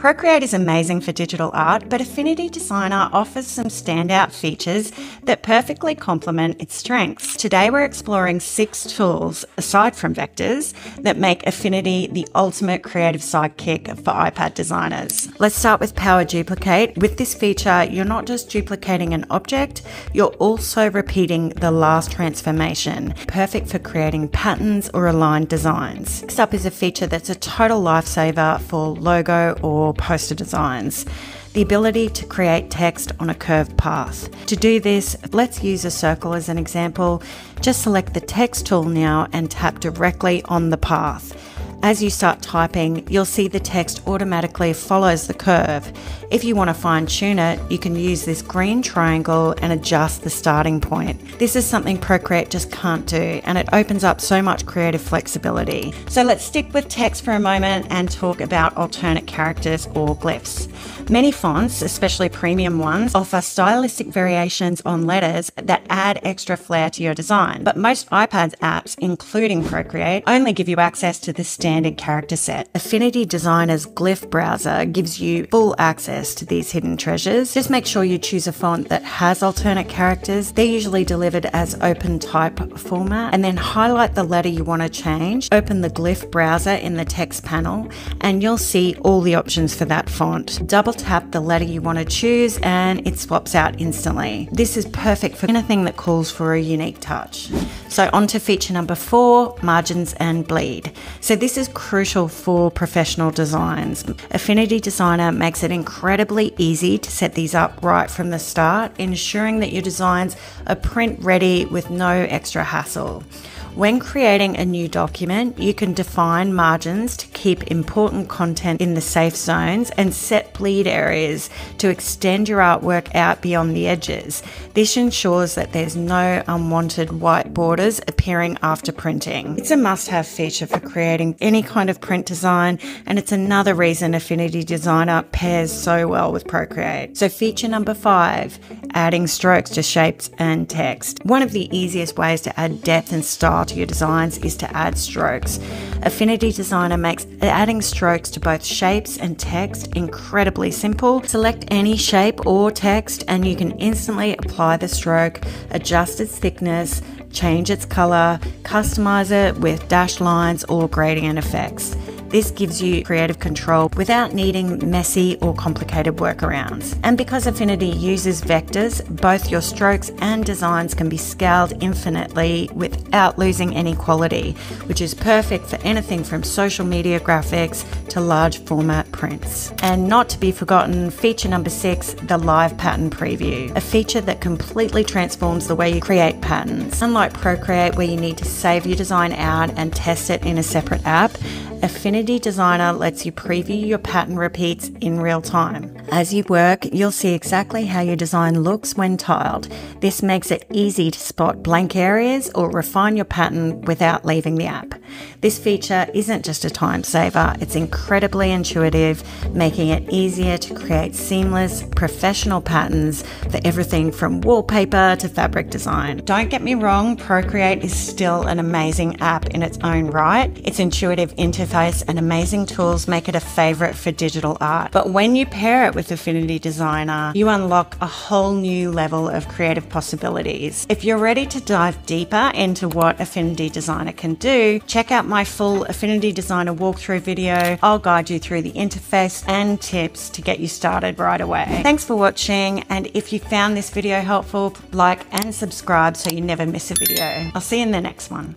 Procreate is amazing for digital art, but Affinity Designer offers some standout features that perfectly complement its strengths. Today, we're exploring six tools, aside from vectors, that make Affinity the ultimate creative sidekick for iPad designers. Let's start with Power Duplicate. With this feature, you're not just duplicating an object, you're also repeating the last transformation, perfect for creating patterns or aligned designs. Next up is a feature that's a total lifesaver for logo or poster designs the ability to create text on a curved path. To do this, let's use a circle as an example. Just select the text tool now and tap directly on the path. As you start typing, you'll see the text automatically follows the curve. If you want to fine tune it, you can use this green triangle and adjust the starting point. This is something Procreate just can't do, and it opens up so much creative flexibility. So let's stick with text for a moment and talk about alternate characters or glyphs. Many fonts, especially premium ones, offer stylistic variations on letters that add extra flair to your design. But most iPads apps, including Procreate, only give you access to the standard character set. Affinity Designer's Glyph browser gives you full access to these hidden treasures. Just make sure you choose a font that has alternate characters. They're usually delivered as open type format and then highlight the letter you want to change. Open the Glyph browser in the text panel and you'll see all the options for that font. Double tap the letter you want to choose and it swaps out instantly. This is perfect for anything that calls for a unique touch. So on to feature number four, margins and bleed. So this is crucial for professional designs. Affinity Designer makes it incredibly easy to set these up right from the start, ensuring that your designs are print ready with no extra hassle. When creating a new document, you can define margins to keep important content in the safe zones and set bleed areas to extend your artwork out beyond the edges. This ensures that there's no unwanted white borders appearing after printing. It's a must have feature for creating any kind of print design, and it's another reason Affinity Designer pairs so well with Procreate. So, feature number five adding strokes to shapes and text. One of the easiest ways to add depth and style to your designs is to add strokes. Affinity Designer makes adding strokes to both shapes and text incredibly simple. Select any shape or text and you can instantly apply the stroke, adjust its thickness, change its color, customize it with dashed lines or gradient effects. This gives you creative control without needing messy or complicated workarounds. And because Affinity uses vectors, both your strokes and designs can be scaled infinitely without losing any quality, which is perfect for anything from social media graphics to large format prints. And not to be forgotten, feature number six, the live pattern preview, a feature that completely transforms the way you create patterns. Unlike Procreate, where you need to save your design out and test it in a separate app, Affinity Designer lets you preview your pattern repeats in real time. As you work, you'll see exactly how your design looks when tiled. This makes it easy to spot blank areas or refine your pattern without leaving the app. This feature isn't just a time saver, it's incredibly intuitive, making it easier to create seamless, professional patterns for everything from wallpaper to fabric design. Don't get me wrong, Procreate is still an amazing app in its own right. Its intuitive interface and amazing tools make it a favorite for digital art. But when you pair it with Affinity Designer, you unlock a whole new level of creative possibilities. If you're ready to dive deeper into what Affinity Designer can do, check out my full Affinity Designer walkthrough video. I'll guide you through the interface and tips to get you started right away. Thanks for watching and if you found this video helpful, like and subscribe so you never miss a video. I'll see you in the next one.